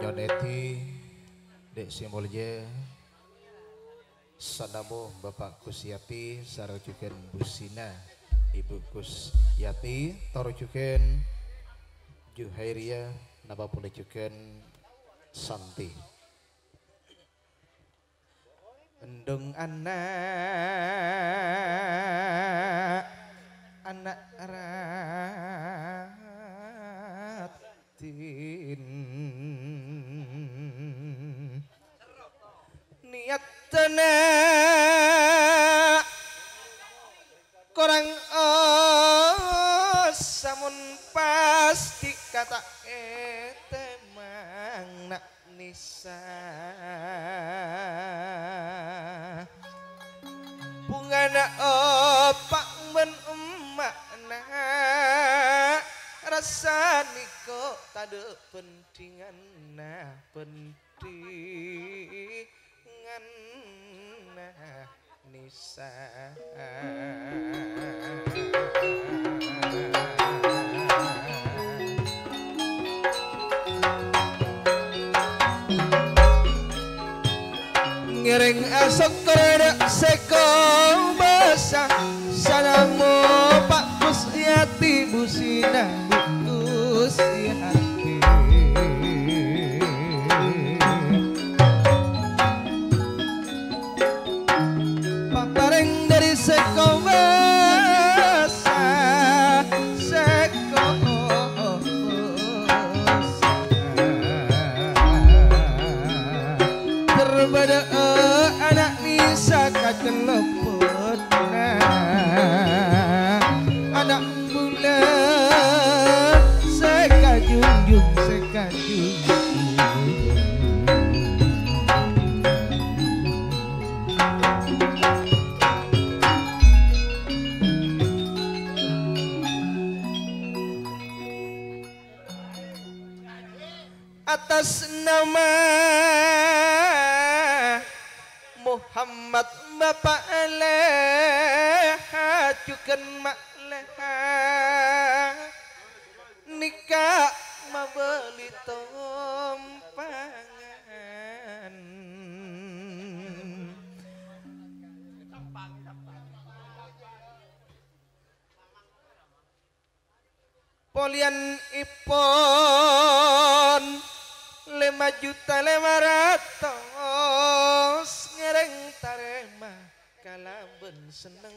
John Etty, Sanamo Bapak Kusyati Sarajuken Busina Ibu Kusyati Tarujuken Juhairia Napa Pulejuken Santi. Endung anak Anak ratin sana kurang oh samun pasti kata etemang nak nisa. Bunga na opak men emak nak. Rasa niko tak ada pentingan na penting na nisa. Ngiring esok kereda seko basah. Sanamu pak kusyati busina Leha. Nikah Mabeli tompangan Polian ipon lima juta lima ratus. Ngereng tarema kalaben seneng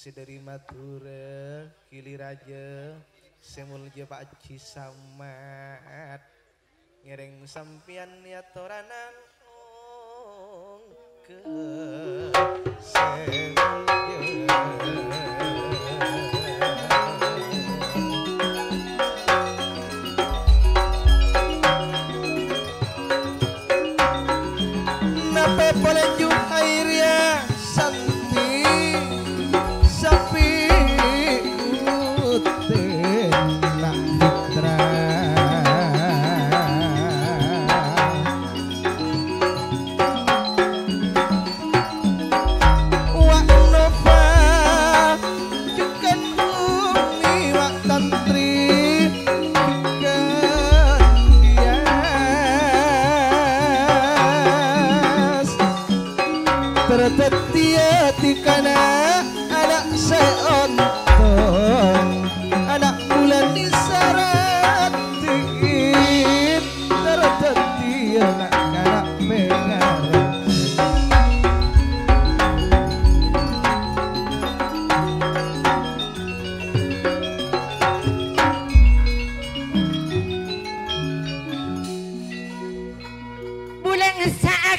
niko sedari matura kili raja semulja pak Haji Samad ngereng sampian ya toranan ke Nape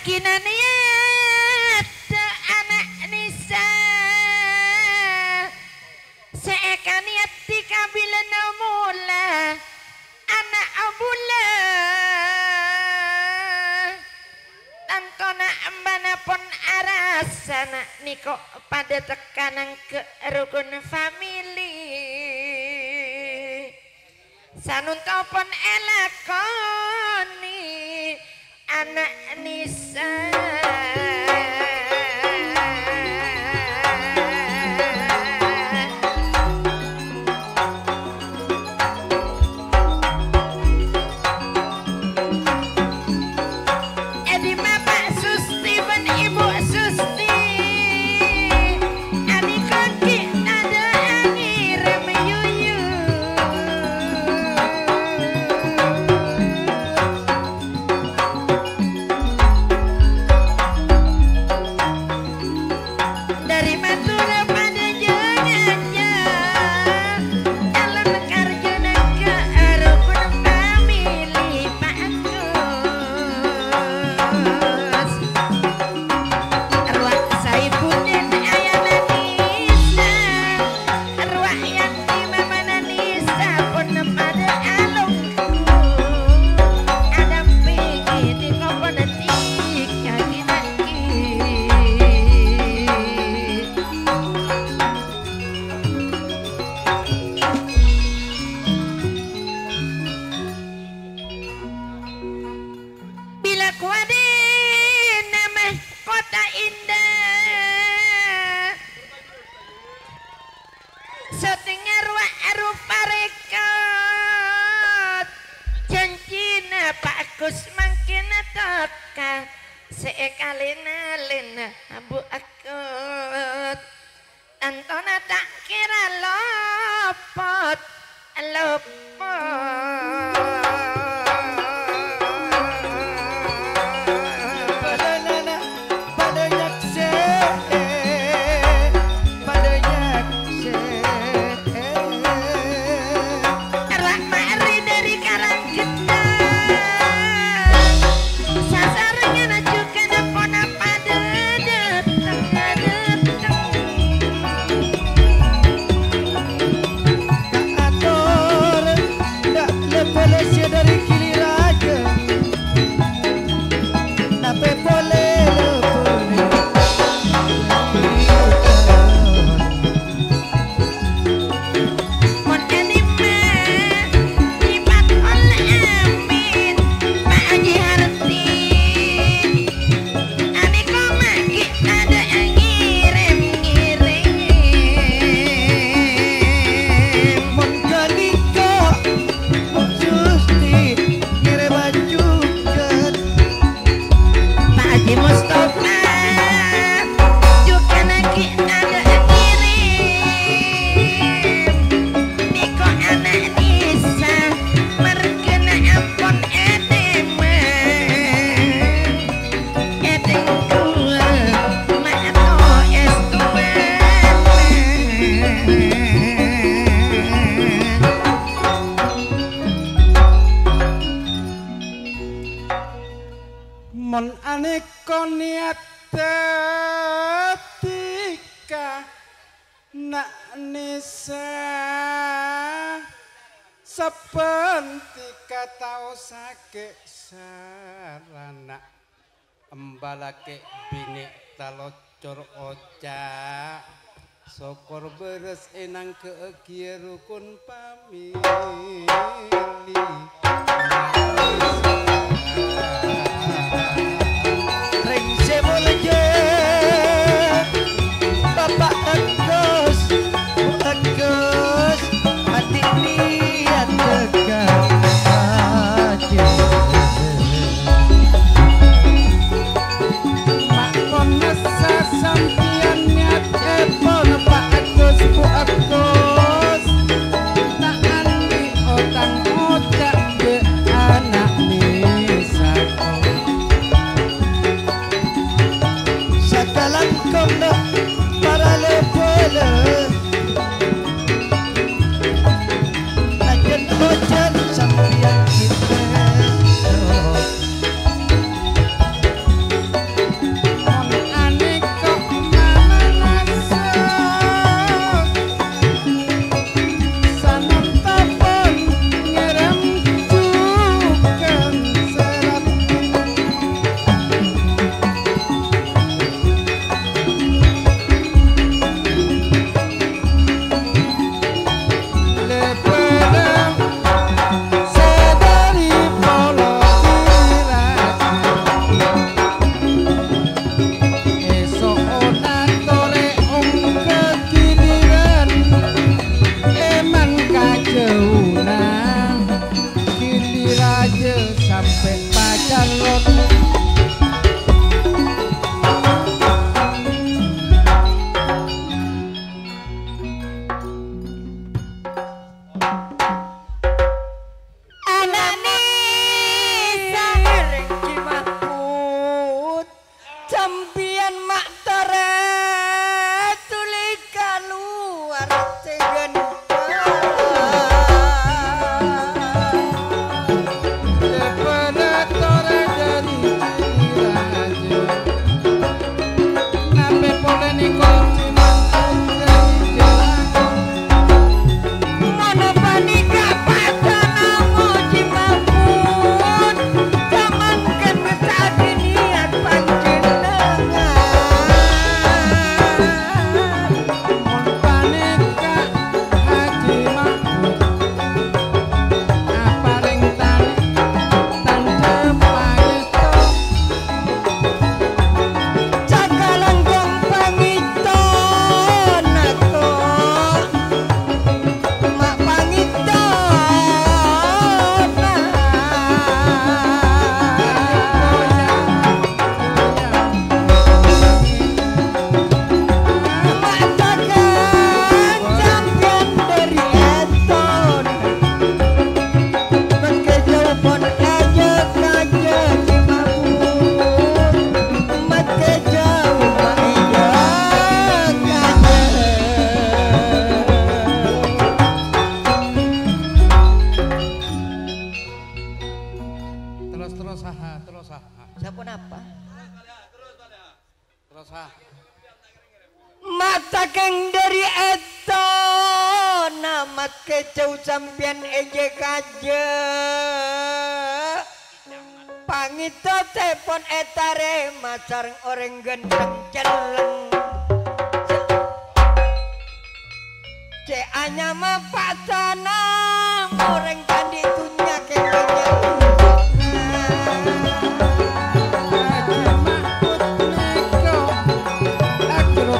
sakinan ya anak nisa. Seekan yati kabila namula anak abula. Tangkona embana pun arasana niko pada tekanan ke rukun famili sanuntopon elakon. anak Nisa. embalake bini talocor oca sokor beres enang keegir rukun pamili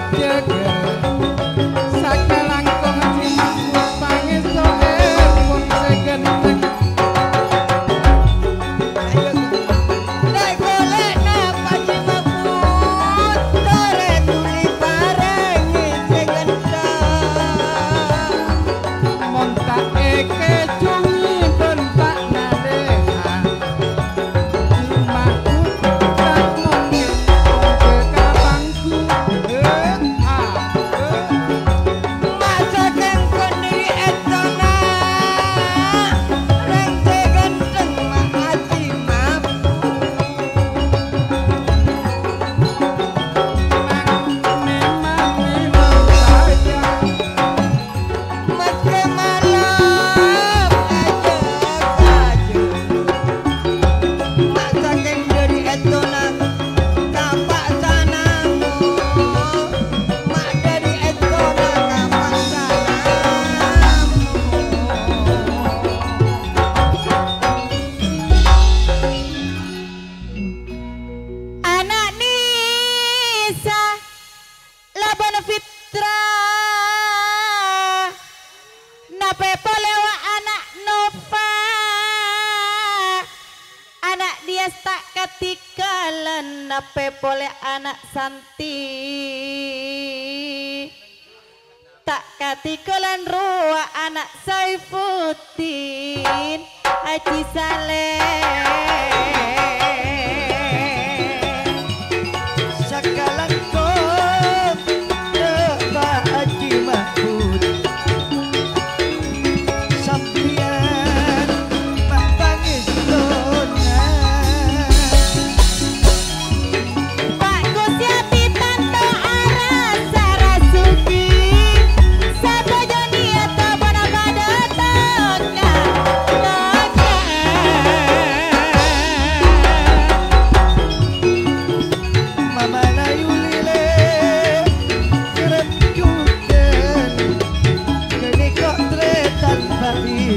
प्रत्येक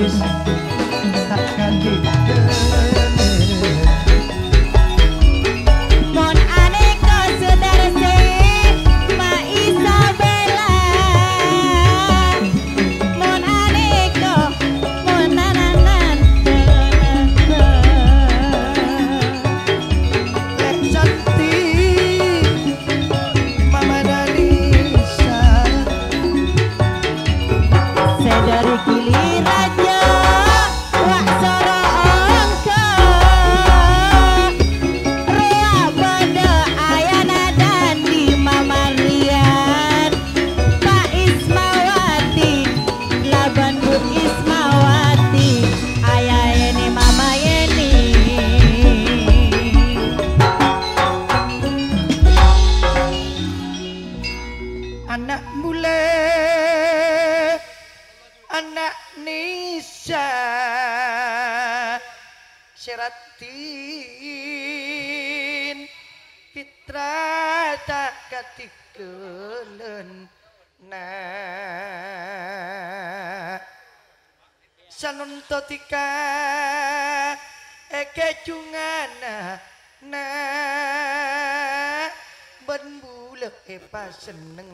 trees. trata katikulun na sanuntotika ekecungana na ben bulek e pas anak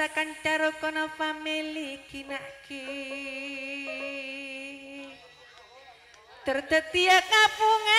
sakan karo kono family kinaki terdetia kapung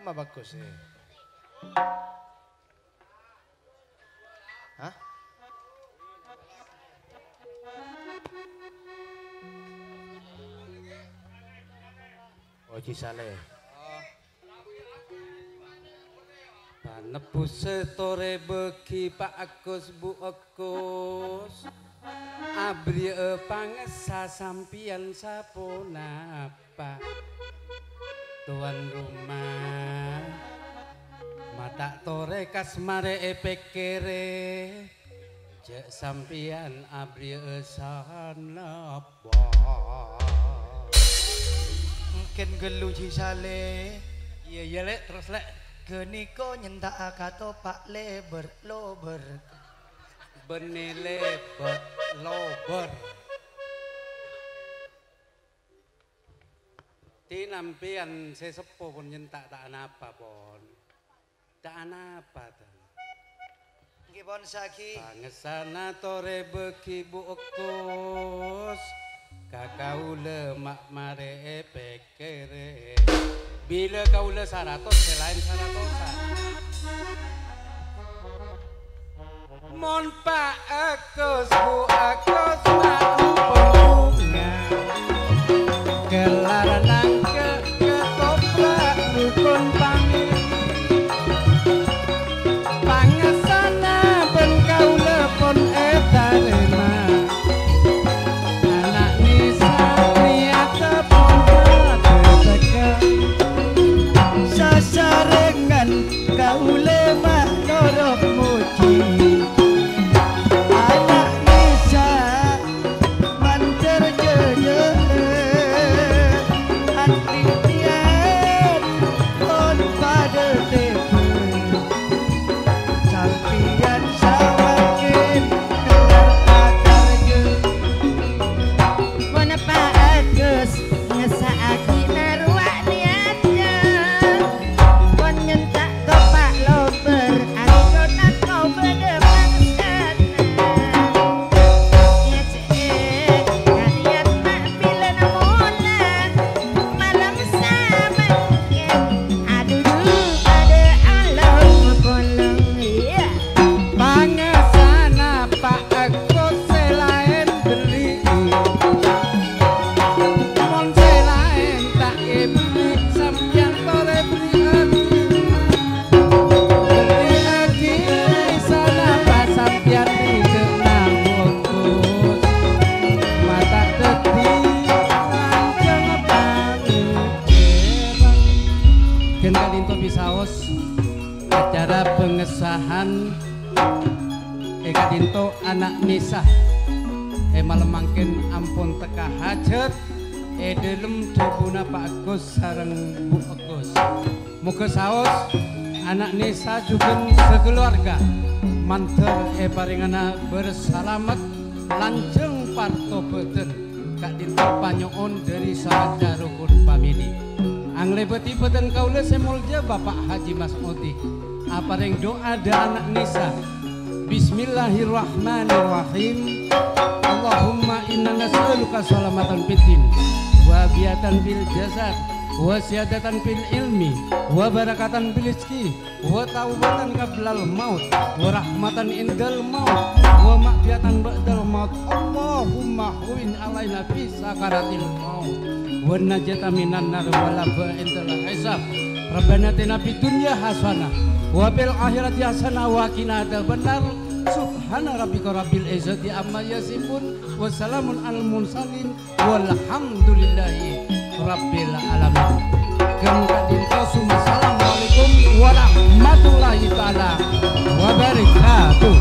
Mah bagus eh. Hah? Oh Cisale. Panebus setore begi Pak Agus Bu Agus. Abri e pangesa sampian sapunapa Tuan rumah. Mata tore kasmare e pekere. Jek sampian abri e sanapa Mungkin gelu cisale. Iya iya lek terus lek. Geniko nyentak kato pak leber lober. Benile bet lober Tinampian sesepuh pun nyentak tak apa pon. Tak apa ta. Nggih pon saki. Pangesana tore beki bu ekus. Kakaule mak mare pekere. Bila kaule saratos selain saratosa Mon pak agus bu agus bunga beten Kak Dinto panyoon dari sahaja rukun pamili Ang lebeti beten kaula semulja Bapak Haji Mas Odi Apa ring doa da anak nisa? Bismillahirrahmanirrahim. Allahumma inna nas'aluka salamatan fitin wa biatan bil jasad wa siadatan fil ilmi wa barakatan bil rizki wa taubatan qablal maut wa rahmatan indal maut wa ma'fiatan ba'dal maut. Allahumma huwin alaina fi sakaratil maut wa najata minan nar wa la ba'indal hisab. Rabbana atina fid dunya hasanah wa fil akhirati hasanah wa qina adzabannar. Subhana rabbika rabbil izzati amma yasifun wa salamun alal mursalin walhamdulillahi Rabbil Alamin. Kemukadin Kosum Assalamualaikum warahmatullahi ta'ala wabarakatuh